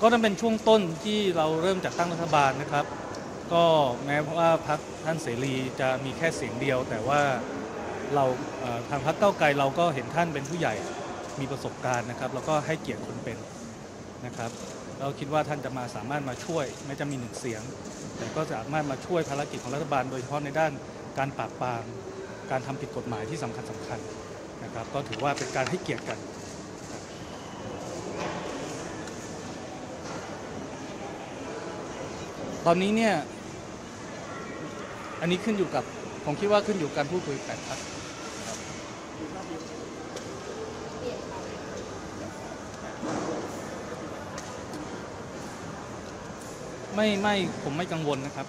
ก็นั่นเป็นช่วงต้นที่เราเริ่มจัดตั้งรัฐบาลนะครับ ก็แม้ว่าพรรคท่านเสรีจะมีแค่เสียงเดียว แต่ว่าเราทางพรรคเก้าไกลเราก็เห็นท่านเป็นผู้ใหญ่มีประสบการณ์นะครับ แล้วก็ให้เกียรติคนเป็นนะครับ เราคิดว่าท่านจะมาสามารถมาช่วยแม้จะมีหนึ่งเสียง แต่ก็สามารถมาช่วยภารกิจของรัฐบาลโดยเฉพาะในด้านการปราบปรามการทำผิดกฎหมายที่สำคัญสคัญนะครับ ก็ถือว่าเป็นการให้เกียรติกัน ตอนนี้เนี่ย อันนี้ขึ้นอยู่กับ ผมคิดว่าขึ้นอยู่กับการพูดคุยกันครับไม่ไม่ผมไม่กังวลนะครับ